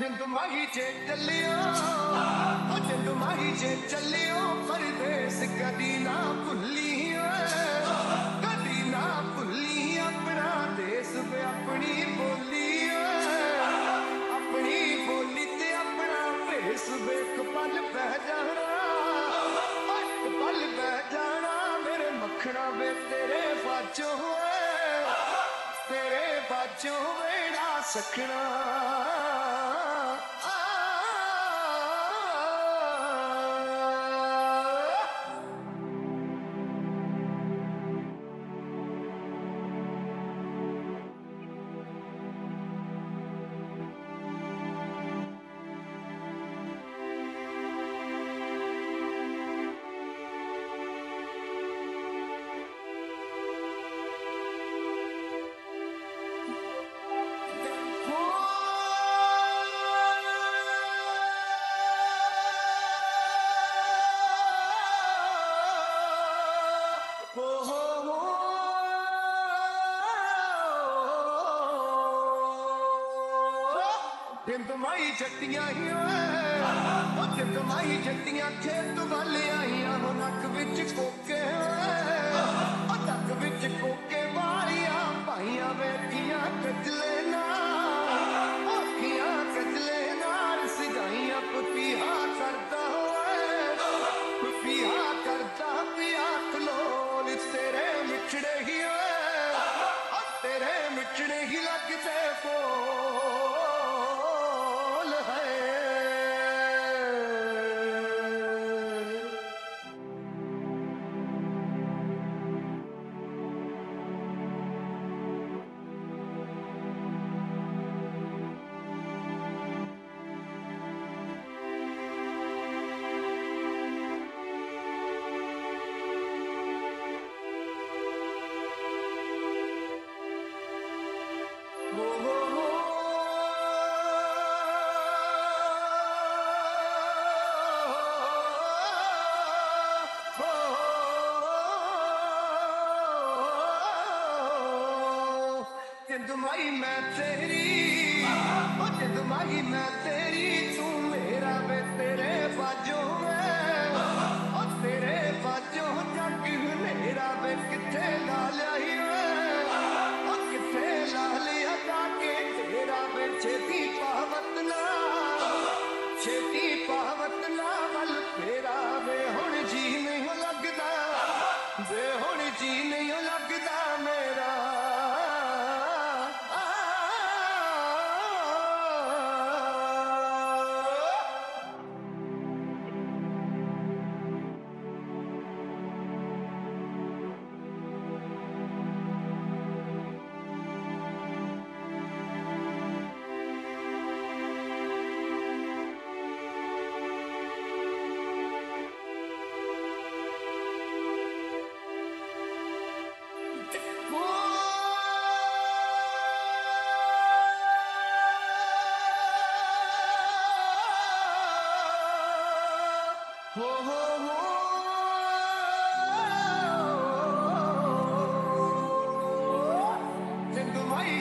ہند ماہیچے چلیو ہند ماہیچے چلیو پردیس کدینا بھلی کدینا بھلی اپنا دیس پہ اپنی بولی اپنی بولی تے اپنا دیس پہ کپل پہ جانا پل پہ جانا، میرے مکھنا بے تیرے باچو ہوئے تیرے باچو میرا سکھنا ਮੇਰੇ ਮੱਖਣਾ ਵੇ ਤੇਰੇ ਬਾਝੋਂ ਓਏ ਤੇਰੇ ਬਾਝੋਂ ਵੇੜਾ ਸਖਣਾ ਜਿੰਦ ਮਾਈ ਜੱਟੀਆਂ ਹੀ ਓਏ ਉਹ ਜਿੰਦ ਮਾਈ ਜੱਟੀਆਂ ਖੇਤ ਵੱਲ ਆਈਆਂ ਹੋ ਨੱਕ ਵਿੱਚ ਕੋਕੇ جگمائی میں تیری، او جگمائی میں تیری، تو میرا بے تیرے باجوں میں۔ او تیرے میرا بے کتے لا لائی میں۔ او لا لیا تاکہ تیرا بے چھتی پاوت لا چھتی بے ہن جی نہیں لگدا۔ بے ہن جی نہیں